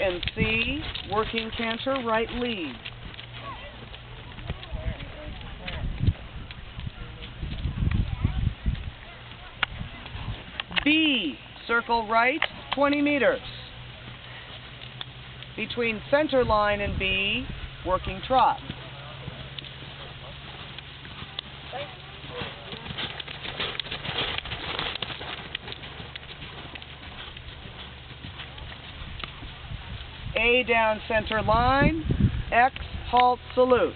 and C, working canter, right lead. B, circle right, 20 meters. Between center line and B, working trot. A down center line, X halt salute.